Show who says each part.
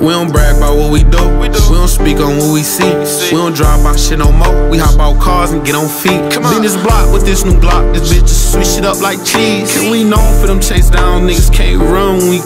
Speaker 1: We don't brag about what we do. We, don't speak on what we see. We don't drive by shit no more. We hop out cars and get on feet. Come on. Been this block with this new block. This bitch just switch it up like cheese. And we known for them chase down niggas can't run we.